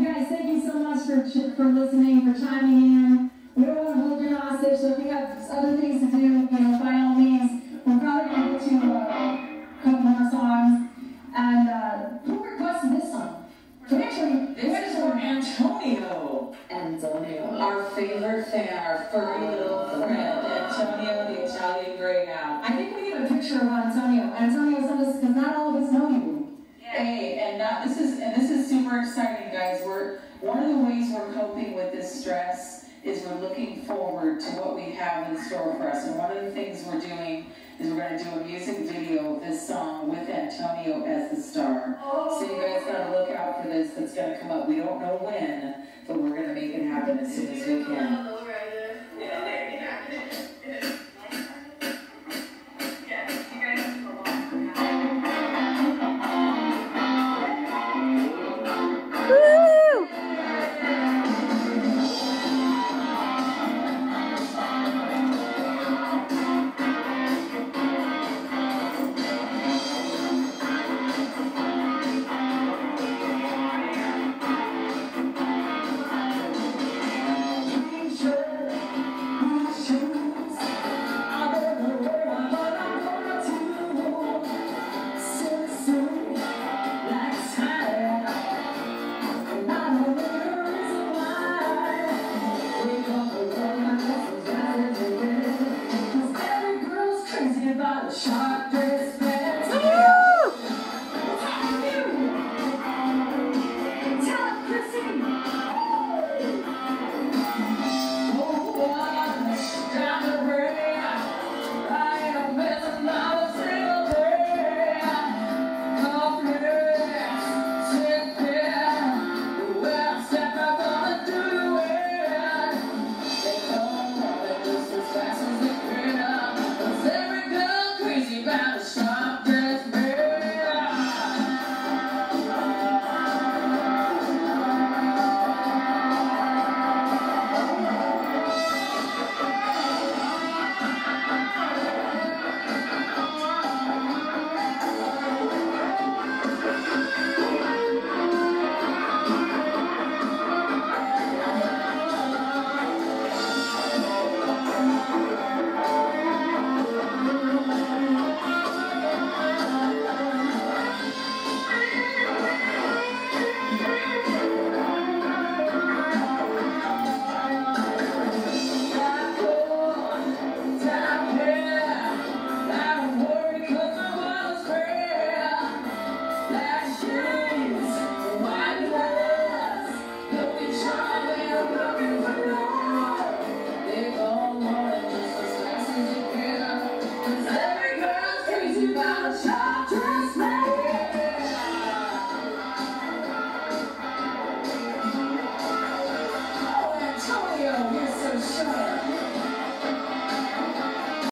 you guys, thank you so much for for listening, for chiming in. We don't want to hold you hostage, so if you have other things to do, you know, by all means, we're probably going to get to uh, a couple more songs. And uh, who requested this song? We actually, This is from Antonio, Antonio. our favorite fan, our furry little friend, Antonio the Italian Greyhound. I think we need a picture of Antonio. Antonio sent us because not all of us know you. Yeah. Hey, and now this is and this is super exciting, guys. We're one of the ways we're coping with this stress is we're looking forward to what we have in store for us. And one of the things we're doing is we're going to do a music video of this song with Antonio as the star. So you guys got to look out for this. That's going to come up. We don't know when, but we're going to make it happen as soon as we can. 하시나요?